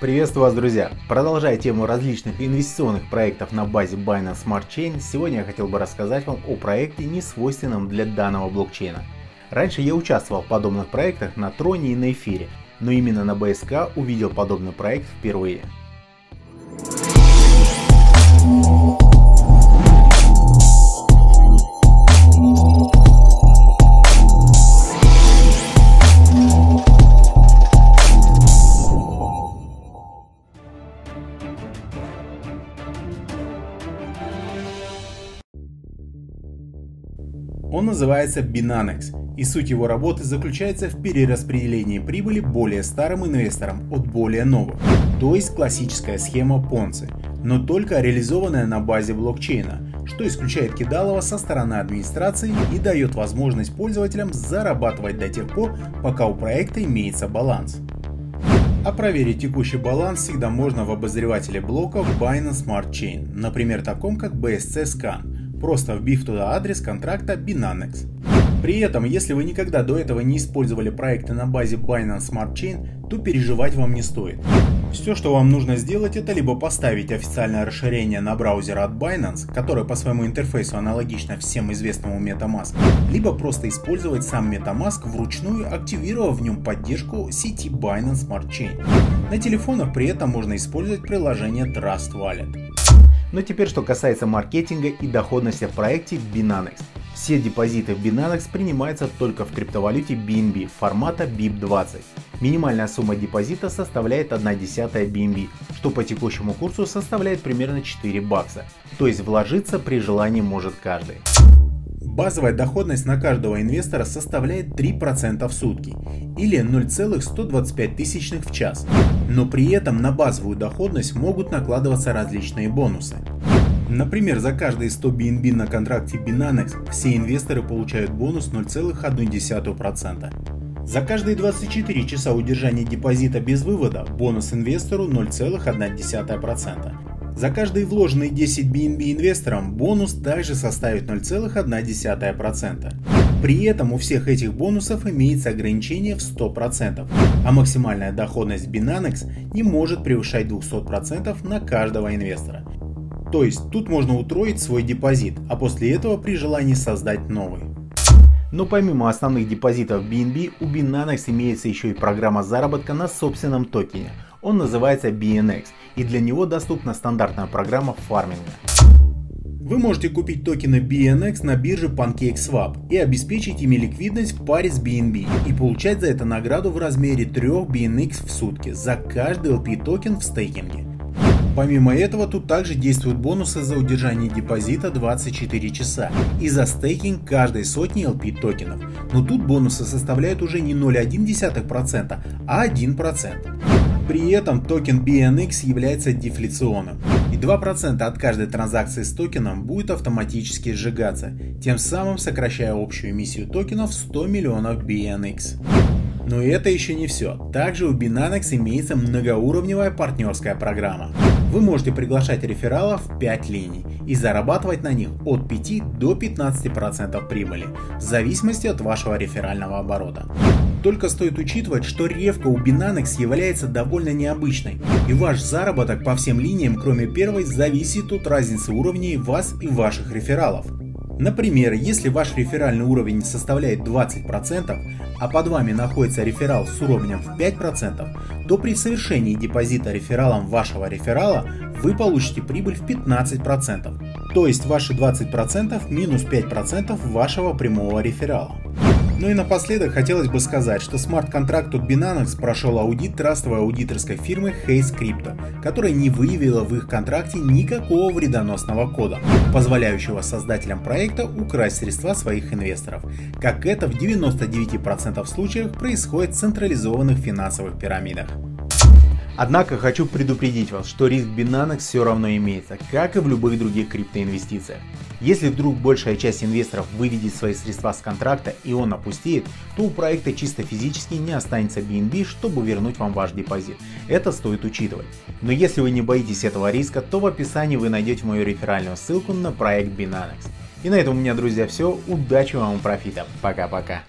Приветствую вас, друзья! Продолжая тему различных инвестиционных проектов на базе Binance Smart Chain, сегодня я хотел бы рассказать вам о проекте, не свойственном для данного блокчейна. Раньше я участвовал в подобных проектах на Троне и на Эфире, но именно на BSK увидел подобный проект впервые. Он называется Binanex, и суть его работы заключается в перераспределении прибыли более старым инвесторам от более новых, то есть классическая схема Ponzi, но только реализованная на базе блокчейна, что исключает кидалово со стороны администрации и дает возможность пользователям зарабатывать до тех пор, пока у проекта имеется баланс. А проверить текущий баланс всегда можно в обозревателе блоков Binance Smart Chain, например таком как BSC Scan, просто вбив туда адрес контракта Binanex. При этом, если вы никогда до этого не использовали проекты на базе Binance Smart Chain, то переживать вам не стоит. Все, что вам нужно сделать, это либо поставить официальное расширение на браузер от Binance, которое по своему интерфейсу аналогично всем известному MetaMask, либо просто использовать сам MetaMask вручную, активировав в нем поддержку сети Binance Smart Chain. На телефонах при этом можно использовать приложение Trust Wallet. Но теперь что касается маркетинга и доходности в проекте Binanex. Все депозиты в Binanex принимаются только в криптовалюте BNB формата BIP20. Минимальная сумма депозита составляет 1 десятая BNB, что по текущему курсу составляет примерно 4 бакса. То есть вложиться при желании может каждый. Базовая доходность на каждого инвестора составляет 3% в сутки или 0,125 тысячных в час. Но при этом на базовую доходность могут накладываться различные бонусы. Например, за каждые 100 BNB на контракте Binanex все инвесторы получают бонус 0,1%. За каждые 24 часа удержания депозита без вывода бонус инвестору 0,1%. За каждые вложенные 10 BNB инвесторам бонус также составит 0,1%. При этом у всех этих бонусов имеется ограничение в 100%, а максимальная доходность Binanex не может превышать 200% на каждого инвестора. То есть тут можно утроить свой депозит, а после этого при желании создать новый. Но помимо основных депозитов BNB, у Binanex имеется еще и программа заработка на собственном токене. Он называется BNX, и для него доступна стандартная программа фарминга. Вы можете купить токены BNX на бирже PancakeSwap и обеспечить ими ликвидность в паре с BNB и получать за это награду в размере 3 BNX в сутки за каждый LP токен в стейкинге. Помимо этого, тут также действуют бонусы за удержание депозита 24 часа и за стейкинг каждой сотни LP токенов. Но тут бонусы составляют уже не 0,1%, а 1%. При этом токен BNX является дефляционным, и 2% от каждой транзакции с токеном будет автоматически сжигаться, тем самым сокращая общую эмиссию токенов в 100 миллионов BNX. Но это еще не все. Также у Binanex имеется многоуровневая партнерская программа. Вы можете приглашать рефералов в 5 линий и зарабатывать на них от 5 до 15% прибыли, в зависимости от вашего реферального оборота. Только стоит учитывать, что ревка у Binance является довольно необычной, и ваш заработок по всем линиям, кроме первой, зависит от разницы уровней вас и ваших рефералов. Например, если ваш реферальный уровень составляет 20%, а под вами находится реферал с уровнем в 5%, то при совершении депозита рефералом вашего реферала вы получите прибыль в 15%. То есть ваши 20% минус 5% вашего прямого реферала. Ну и напоследок хотелось бы сказать, что смарт-контракт от Binance прошел аудит трастовой аудиторской фирмы Haze Crypto, которая не выявила в их контракте никакого вредоносного кода, позволяющего создателям проекта украсть средства своих инвесторов, как это в 99% случаев происходит в централизованных финансовых пирамидах. Однако хочу предупредить вас, что риск Binance все равно имеется, как и в любых других криптоинвестициях. Если вдруг большая часть инвесторов выведет свои средства с контракта и он опустеет, то у проекта чисто физически не останется BNB, чтобы вернуть вам ваш депозит. Это стоит учитывать. Но если вы не боитесь этого риска, то в описании вы найдете мою реферальную ссылку на проект Binance. И на этом у меня, друзья, все. Удачи вам и профита. Пока-пока.